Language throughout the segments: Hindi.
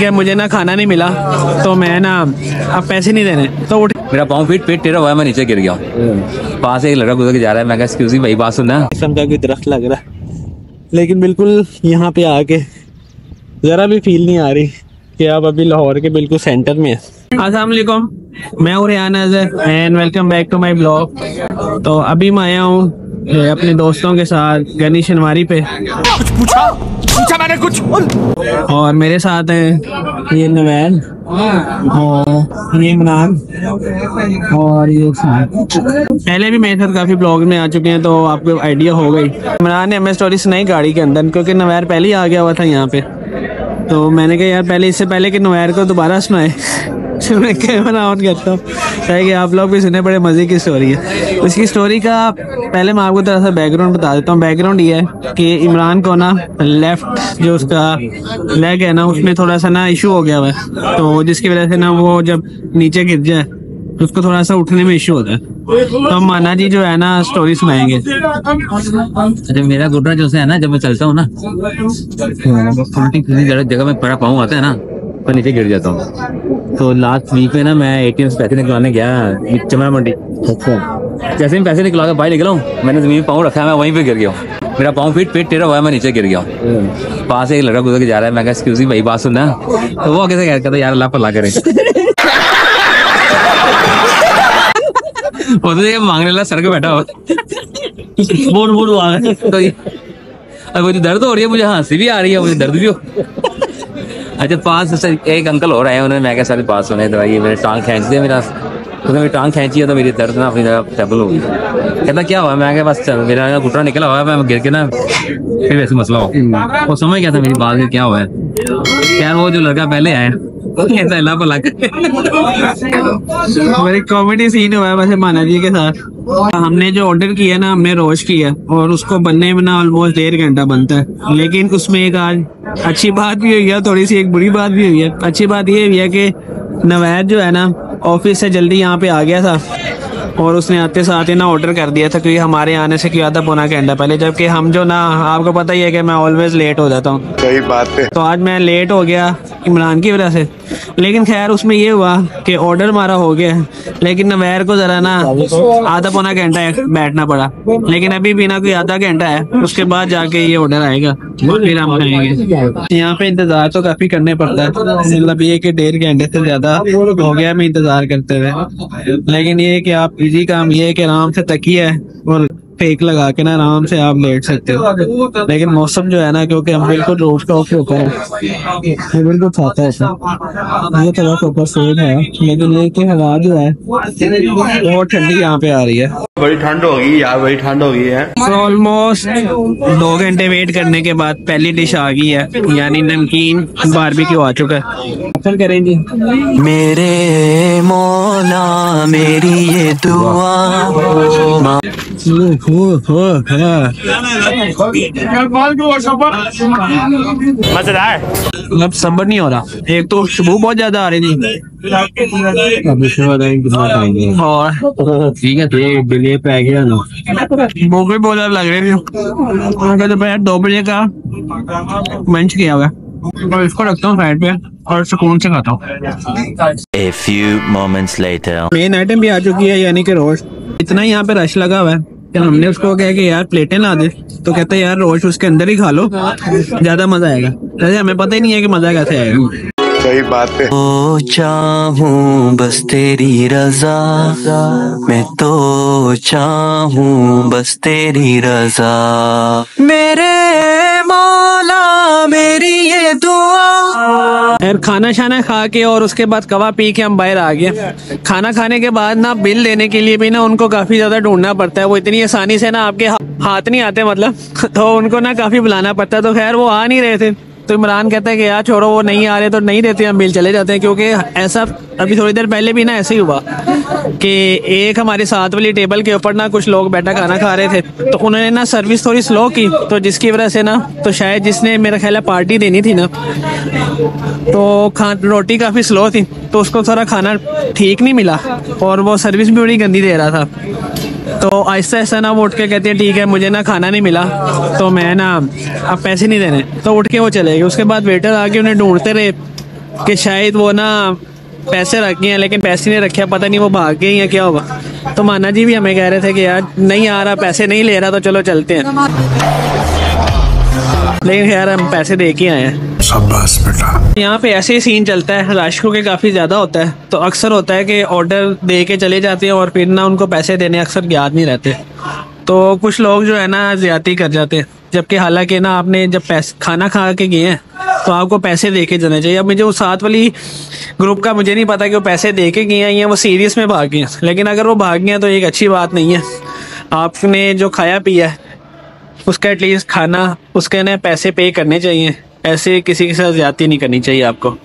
ठीक है मुझे ना खाना नहीं मिला तो मैं ना अब पैसे नहीं देने। तो उठ मेरा पाँव फिट पेट टेढ़ा हुआ है मैं नीचे गिर गया। पास से एक लड़का गुजर के जा रहा है मैं एक्सक्यूज भाई बात सुनना। किस्म का कोई दरख्त लग रहा है। लेकिन बिल्कुल यहाँ पे आके ज़रा भी फील नहीं आ रही कि आप अभी लाहौर के बिल्कुल सेंटर में हैं। अस्सलाम मैं हूँ Rehan Azhar and welcome back to my blog तो अभी मैं आया हूँ अपने दोस्तों के साथ गनी शनवारी पे। कुछ पूछा? पूछा मैंने कुछ। और मेरे साथ है ये नवैन और ये इमरान और ये पहले भी मेरे साथ काफ़ी ब्लॉग में आ चुके हैं तो आपको आइडिया हो गई। इमरान ने हमें स्टोरी सुनाई गाड़ी के अंदर, क्योंकि नवैर पहले ही आ गया हुआ था यहाँ पे। तो मैंने कहा, यार, पहले, इससे पहले कि नवैर को दोबारा सुनाए। तो मैं कैमरा ऑन करता हूँ ताकि आप लोग भी सुने, बड़े मज़े की स्टोरी है। उसकी स्टोरी का पहले मैं आपको थोड़ा सा बैकग्राउंड बता देता हूँ। बैकग्राउंड ये है कि इमरान को ना लेफ़्ट जो उसका लेग है ना, उसमें थोड़ा सा ना इशू हो गया हुआ है। तो जिसकी वजह से ना वो जब नीचे गिर जाए तो उसको थोड़ा सा उठने में इशू होता है। तो माना जी जो है ना स्टोरी सुनाएँगे। अच्छा मेरा घुटना जो है ना, जब मैं चलता हूँ ना जगह में पड़ा पाऊँ, आता है ना तो नीचे गिर जाता हूँ। तो लास्ट वीक में ना मैं एटीएम से पैसे निकलवाने गया, चमड़ा मंडी जैसे ही पैसे के बाहर निकला हूँ, मैंने ज़मीन पाँव रखा है, मैं वहीं पे गिर गया हूँ। मेरा पाँव फिट पेट टेढ़ा हुआ है, मैं नीचे गिर गया हूँ। पास से एक लड़का गुजर के जा रहा है, मैं कहा एक्सक्यूज भाई, बात सुनना। तो वो आगे से कहता यार, अल्लाह पल्ला करे। वो तो मांगने वाला सर के बैठा हो बोल बोल आ तो अब मुझे दर्द हो रही है, मुझे हँसी भी आ रही है, मुझे दर्द भी हो। अच्छा पास से एक अंकल और आए उन्होंने मैं क्या सारे पास होने दवाई, मेरे टांग खींच दिया मेरा। तो मेरी टांग खींची है तो मेरी दर्द ना जगह स्टेबल हो गई। कहता, क्या हुआ? मैं क्या बस मेरा घुटना निकला हुआ मैं गिर के ना फिर वैसे मसला हो वो समझ गया था मेरी बात में क्या हुआ है। वो जो लड़का पहले आया। मेरी कॉमेडी सीन हुआ है, वैसे माना जी के साथ। हमने जो ऑर्डर किया ना, हमने रोज किया, और उसको बनने में ना ऑलमोस्ट डेढ़ घंटा बनता है। लेकिन उसमें एक आज अच्छी बात भी हुई है, थोड़ी सी एक बुरी बात भी हुई है। अच्छी बात ये हुई है कि नवैद जो है ना ऑफ़िस से जल्दी यहाँ पे आ गया था। और उसने आते साथ ही ना ऑर्डर कर दिया था क्योंकि हमारे आने से किया था पौना घंटा पहले जबकि हम जो ना आपको पता ही है कि मैं ऑलवेज लेट हो जाता हूँ। सही बात है। तो आज मैं लेट हो गया। इमरान की वजह से। लेकिन खैर, उसमें ये हुआ कि ऑर्डर मारा हो गया, लेकिन नवैर को जरा ना आधा पौना घंटा बैठना पड़ा। लेकिन अभी भी ना कोई आधा घंटा है, उसके बाद जाके ये ऑर्डर आएगा। फिर हम खाएँगे यहाँ पे इंतज़ार तो काफ़ी करने पड़ता है। मतलब ये कि डेढ़ घंटे से ज़्यादा हो गया मैं इंतज़ार करते हुए। लेकिन ये कि आप इजी काम, ये है कि आराम से तकिए है और फेक लगा के ना आराम से आप लेट सकते हो। लेकिन मौसम जो है ना क्योंकि हम बिल्कुल रोड टॉप के ऊपर है ये बिल्कुल छाता है ऐसा। ये थोड़ा ऊपर सेम है लेकिन ये कि हवा जो है बहुत ठंडी यहाँ पे आ रही है। बड़ी ठंड हो गई यार बड़ी ठंड हो गई है। ऑलमोस्ट दो घंटे वेट करने के बाद पहली डिश आ गई है यानी नमकीन बारबेक्यू आ चुका है। फिर करें जी मेरे मौला मेरी ये दुआ। मतलब सबर नहीं हो रहा एक तो खुशबू बहुत ज़्यादा आ रही थी और ठीक है भूख भी बहुत ज़्यादा लग रही थी दोपहर दो बजे का मंच किया हुआ और इसको रखता हूँ साइड पे और सुकून से खाता हूँ मेन आइटम भी आ चुकी है, यानी कि रोज इतना ही यहाँ पे रश लगा हुआ है। कि हमने उसको कहा कि यार प्लेटें ला दे। तो कहते हैं यार रोज उसके अंदर ही खा लो। ज़्यादा मज़ा आएगा। अरे हमें पता ही नहीं है कि मज़ा कैसे आएगा। सही बात है। ओ चाहू बस तेरी रजा। मैं तो चाहू बस तेरी रजा। मेरे मौला मेरी ये दुआ। यार खाना शाना खा के और उसके बाद कवा पी के हम बाहर आ गए। खाना खाने के बाद ना बिल देने के लिए भी ना उनको काफ़ी ज़्यादा ढूंढना पड़ता है। वो इतनी आसानी से ना आपके हाथ नहीं आते मतलब तो उनको ना काफ़ी बुलाना पड़ता है। तो खैर, वो आ नहीं रहे थे। तो इमरान कहता है कि, यार, छोड़ो, वो नहीं आ रहे तो नहीं देते हम बिल चले जाते हैं। क्योंकि ऐसा अभी थोड़ी देर पहले भी ना ऐसे ही हुआ कि एक हमारे साथ वाली टेबल के ऊपर ना कुछ लोग बैठा खाना खा रहे थे। तो उन्होंने ना सर्विस थोड़ी स्लो की तो जिसकी वजह से ना तो शायद जिसने मेरा ख्याल है पार्टी देनी थी ना तो खा, रोटी काफ़ी स्लो थी तो उसको थोड़ा खाना ठीक नहीं मिला और वो सर्विस भी बड़ी गंदी दे रहा था। तो आहिस्ता आहिस्ता ना वो उठ के कहती है, ठीक है, मुझे ना खाना नहीं मिला। तो मैं ना, अब पैसे नहीं देने। तो उठ के वो चले गए। उसके बाद वेटर आके उन्हें ढूंढते रहे कि शायद वो ना पैसे रख गए हैं, लेकिन पैसे नहीं रखे, पता नहीं वो भाग गए या क्या होगा तो माना जी भी हमें कह रहे थे कि यार, नहीं आ रहा, पैसे नहीं ले रहा तो चलो चलते हैं। लेकिन यार हम पैसे दे के आए हैं। यहाँ पे ऐसे ही सीन चलता है राशकों के काफ़ी ज़्यादा होता है। तो अक्सर होता है कि ऑर्डर दे के चले जाते हैं और फिर ना उनको पैसे देने अक्सर याद नहीं रहते। तो कुछ लोग जो है ना ज़्यादती कर जाते हैं। जबकि हालाँकि ना आपने जब पैसे खाना खा के गए हैं तो आपको पैसे दे के जाने चाहिए। अब मुझे उस साथ वाली ग्रुप का मुझे नहीं पता कि वो पैसे दे के गए हैं या वो सीरियस में भाग गए हैं। लेकिन अगर वो भाग गए हैं तो एक अच्छी बात नहीं है। आपने जो खाया पिया है उसका एटलीस्ट खाना उसके ना पैसे पे करने चाहिए। ऐसे किसी के साथ ज्यादती नहीं करनी चाहिए आपको।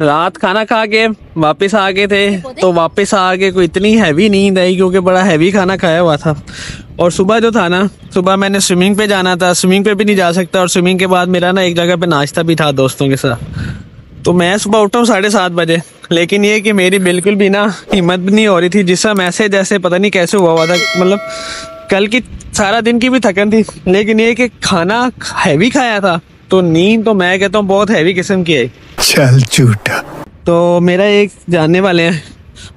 रात खाना खा के वापस आ गए थे तो वापस आ के कोई इतनी हैवी नींद आई क्योंकि बड़ा हैवी खाना खाया हुआ था। और सुबह जो था ना सुबह मैंने स्विमिंग पे जाना था स्विमिंग पे भी नहीं जा सकता और स्विमिंग के बाद मेरा ना एक जगह पे नाश्ता भी था दोस्तों के साथ। तो मैं सुबह उठा हूँ साढ़े सात बजे लेकिन ये कि मेरी बिल्कुल भी ना हिम्मत भी नहीं हो रही थी जिसका मैसेज जैसे पता नहीं कैसे हुआ हुआ था मतलब कल की सारा दिन की भी थकन थी लेकिन ये कि खाना हैवी खाया था तो नींद तो मैं कहता हूँ बहुत हैवी किस्म की है। चल झूठा। तो मेरा एक जानने वाले हैं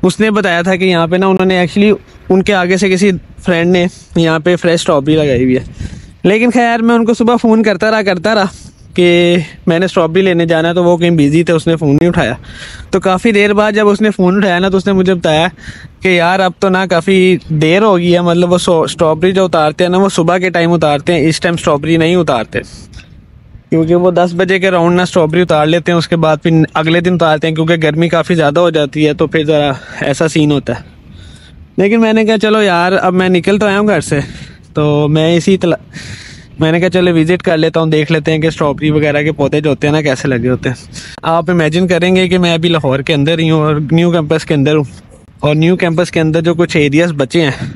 उसने बताया था कि यहाँ पे ना उन्होंने एक्चुअली उनके आगे से किसी फ्रेंड ने यहाँ पे फ्रेश स्ट्रॉबेरी लगाई हुई है। लेकिन खैर मैं उनको सुबह फ़ोन करता रहा करता रहा कि मैंने स्ट्रॉबेरी लेने जाना है तो वो कहीं बिज़ी थे, उसने फ़ोन नहीं उठाया। तो काफ़ी देर बाद जब उसने फ़ोन उठाया ना तो उसने मुझे बताया कि यार, अब तो ना काफ़ी देर हो गई है मतलब वो स्ट्रॉबेरी जो उतारते हैं ना, वो सुबह के टाइम उतारते हैं, इस टाइम स्ट्रॉबेरी नहीं उतारते। क्योंकि वो दस बजे के राउंड ना स्ट्रॉबेरी उतार लेते हैं, उसके बाद फिर अगले दिन उतारते हैं, क्योंकि गर्मी काफ़ी ज़्यादा हो जाती है तो फिर ज़रा ऐसा सीन होता है। लेकिन मैंने कहा, चलो यार, अब मैं निकल तो आया हूँ घर से। तो मैं इसी तला मैंने कहा, चलो विज़िट कर लेता हूँ, देख लेते हैं कि स्ट्रॉबेरी वगैरह के पौधे जो होते हैं ना, कैसे लगे होते हैं. आप इमेजिन करेंगे कि मैं अभी लाहौर के अंदर ही हूँ और न्यू कैंपस के अंदर हूँ। और न्यू कैंपस के अंदर जो कुछ एरियाज़ बचे हैं,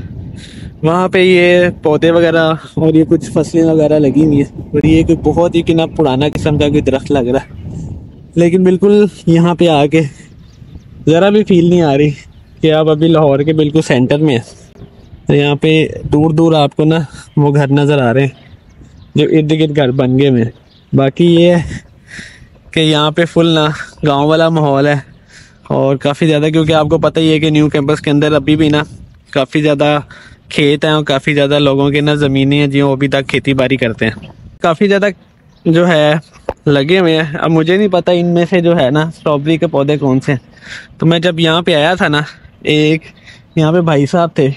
वहाँ पे ये पौधे वगैरह और ये कुछ फ़सलें वगैरह लगी हुई है। और ये कोई बहुत ही कि ना पुराना किस्म का कोई दरख्त लग रहा है। लेकिन बिल्कुल यहाँ पे आके ज़रा भी फील नहीं आ रही कि आप अभी लाहौर के बिल्कुल सेंटर में हैं। यहाँ पे दूर दूर आपको ना वो घर नज़र आ रहे हैं। जो इर्द गिर्द घर बन गए में। बाकी ये है कि यहाँ पे फुल ना गाँव वाला माहौल है और काफ़ी ज़्यादा, क्योंकि आपको पता ही है कि न्यू कैंपस के अंदर अभी भी ना काफ़ी ज़्यादा खेत हैं और काफ़ी ज़्यादा लोगों के ना ज़मीनें हैं जो अभी तक खेती बाड़ी करते हैं। काफ़ी ज़्यादा जो है, लगे हुए हैं। अब मुझे नहीं पता इनमें से जो है ना स्ट्रॉबेरी के पौधे कौन से हैं। तो मैं जब यहाँ पे आया था ना, एक यहाँ पे भाई साहब थे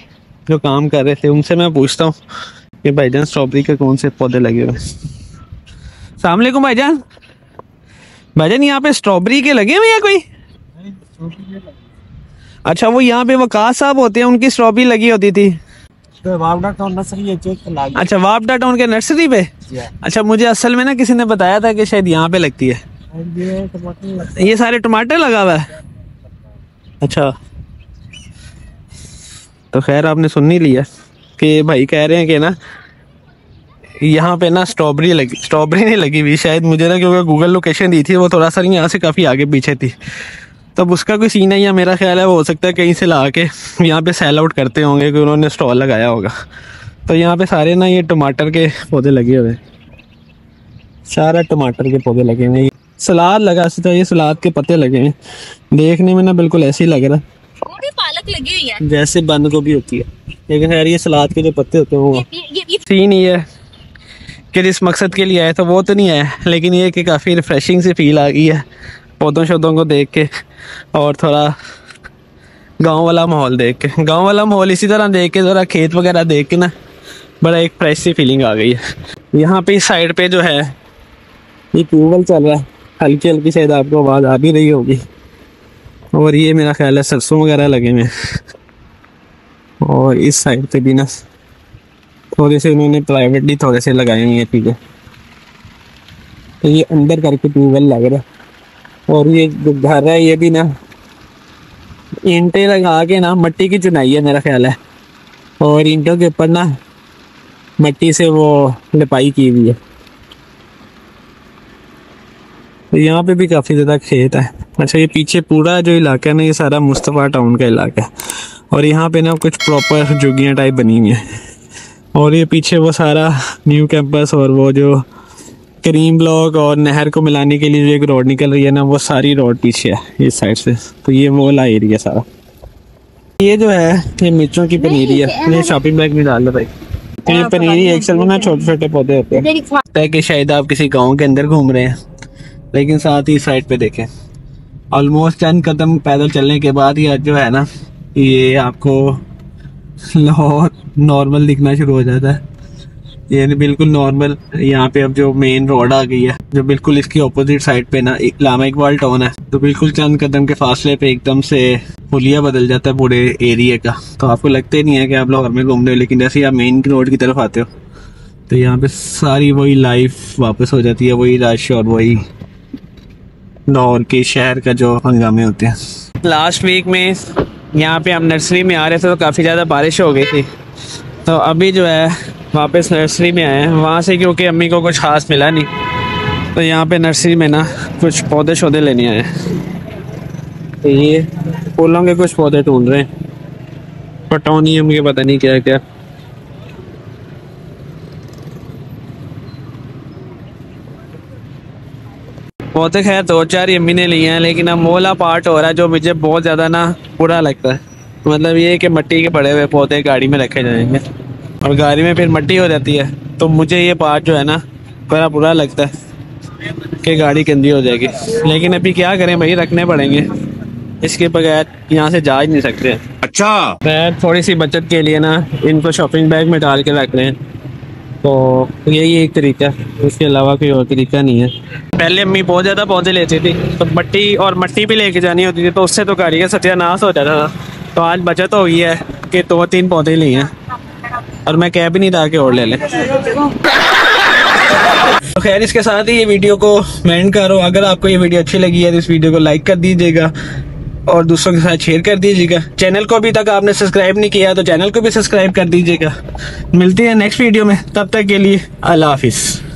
जो काम कर रहे थे, उनसे मैं पूछता हूँ कि भाईजान स्ट्रॉबेरी के कौन से पौधे लगे हुए? हैं भाई भाईजान। भाईजान यहाँ पे स्ट्रॉबेरी के लगे हुए हैं कोई? अच्छा वो यहाँ पे वकास साहब होते हैं उनकी स्ट्रॉबेरी लगी होती थी। अच्छा वापडा टाउन के नर्सरी पे? अच्छा मुझे असल में ना किसी ने बताया था कि शायद यहाँ पे लगती है। ये सारे टमाटर लगा हुआ है। अच्छा। तो खैर आपने सुन ही लिया। कि भाई कह रहे हैं कि ना, यहाँ पे ना स्ट्रॉबेरी लगी स्ट्रॉबेरी नहीं लगी हुई, शायद मुझे ना क्योंकि गूगल लोकेशन दी थी, वो थोड़ा सा यहाँ से काफ़ी आगे पीछे थी। तब उसका कोई सीन है या मेरा ख्याल है, वो हो सकता है कहीं से ला के यहाँ पे सेल आउट करते होंगे, कि उन्होंने स्टॉल लगाया होगा। तो यहाँ पे सारे ना ये टमाटर के पौधे लगे हुए सारा टमाटर के पौधे लगे हुए सलाद लगा सकता ये सलाद के पत्ते लगे हैं। देखने में ना बिल्कुल ऐसे ही लग रहा है। पालक लगी हुई है। जैसे बंद गोभी होती है। लेकिन खैर ये सलाद के जो पत्ते होते हैं वो सीन ये है कि जिस मकसद के लिए आया था वो तो नहीं आया लेकिन ये कि काफ़ी रिफ्रेशिंग सी फील आ गई है पौधों शौधों को देख के और थोड़ा गाँव वाला माहौल देख के। गाँव वाला माहौल इसी तरह देख के ज़रा खेत वगैरह देख के ना बड़ा एक फ्रेश सी फीलिंग आ गई है। यहाँ पे इस साइड पे जो है ये ट्यूबवेल चल रहा है। हल्की हल्की शायद आपको आवाज़ आ भी रही होगी। और ये मेरा ख्याल है सरसों वगैरह लगे हुए और इस साइड पे भी ना, थोड़े से उन्होंने प्राइवेटली थोड़े से लगाए हुई हैं चीज़ें। तो ये अंदर करके ट्यूबवेल लग रहा है। और ये जो घर है, ये भी ना, ईंटें लगा के ना मट्टी की चुनाई है मेरा ख्याल है। और ईंटों के ऊपर ना, मट्टी से वो लिपाई की हुई है। तो यहाँ पे भी काफ़ी ज़्यादा खेत है। अच्छा ये पीछे पूरा जो इलाका है ना ये सारा मुस्तफ़ा टाउन का इलाका है। और यहाँ पे ना कुछ प्रॉपर जुगियाँ टाइप बनी हुई है। और ये पीछे वो सारा न्यू कैंपस और वो जो करीम ब्लॉक और नहर को मिलाने के लिए जो एक रोड निकल रही है ना वो सारी रोड पीछे है इस साइड से। तो ये मोला एरिया सारा। ये जो है ये मिर्चों की पनीरी है। ये शॉपिंग बैग में डाल भाई। तो ये पनीरी एक्सल में ना छोटे छोटे पौधे होते हैं। है कि शायद आप किसी गाँव के अंदर घूम रहे हैं। लेकिन साथ ही साइड पे देखें। ऑलमोस्ट चंद कदम पैदल चलने के बाद ही आज जो है ना, ये आपको लाहौर नॉर्मल दिखना शुरू हो जाता है। ये बिल्कुल नॉर्मल यहाँ पे अब जो मेन रोड आ गई है, जो बिल्कुल इसकी ऑपोजिट साइड पे ना लामा इकबाल टाउन है तो बिल्कुल चंद कदम के फासले पे एकदम से पुलिया बदल जाता है पूरे एरिया का। तो आपको लगता नहीं है कि आप लाहौर में घूम रहे हो, लेकिन जैसे आप मेन रोड की तरफ़ आते हो तो यहाँ पे सारी वही लाइफ वापस हो जाती है, वही रश और वही लाहौर के शहर का जो हंगामे होते हैं। लास्ट वीक में यहाँ पे हम नर्सरी में आ रहे थे तो काफ़ी ज़्यादा बारिश हो गई थी। तो अभी जो है, वापस नर्सरी में आए हैं। वहाँ से क्योंकि अम्मी को कुछ खास मिला नहीं तो यहाँ पे नर्सरी में ना कुछ पौधे शौधे लेने आए तो ये फूलों के कुछ पौधे ढूंढ रहे हैं। पटोनियम के पता नहीं क्या क्या पौधे खैर दो चार अम्मी ने लिए हैं लेकिन अब मोला पार्ट हो रहा है जो मुझे बहुत ज़्यादा ना बुरा लगता है। मतलब ये कि मिट्टी के पड़े हुए पौधे गाड़ी में रखे जाएँगे। और गाड़ी में फिर मट्टी हो जाती है तो मुझे ये पार्ट जो है ना बड़ा बुरा लगता है कि गाड़ी गंदी हो जाएगी। लेकिन अभी क्या करें भाई रखने पड़ेंगे। इसके बगैर यहाँ से जा ही नहीं सकते। अच्छा। मैं थोड़ी सी बचत के लिए ना इनको शॉपिंग बैग में डाल के रख रहे हैं। तो यही एक तरीका है। इसके अलावा कोई और तरीका नहीं है। पहले अम्मी बहुत ज़्यादा पौधे लेती थी तो मट्टी और मट्टी भी लेके जानी होती थी तो उससे तो गाड़ी का सत्यानाश हो जाता था। तो आज बचत हो गई है कि दो तो तीन पौधे लिए हैं। और मैं कह भी नहीं था कि और ले लें। तो खैर, इसके साथ ही ये वीडियो को मैं एंड कर अगर आपको ये वीडियो अच्छी लगी है तो इस वीडियो को लाइक कर दीजिएगा। और दूसरों के साथ शेयर कर दीजिएगा। चैनल को अभी तक आपने सब्सक्राइब नहीं किया तो चैनल को भी सब्सक्राइब कर दीजिएगा। मिलती है नेक्स्ट वीडियो में, तब तक के लिए अल्लाह हाफिज़।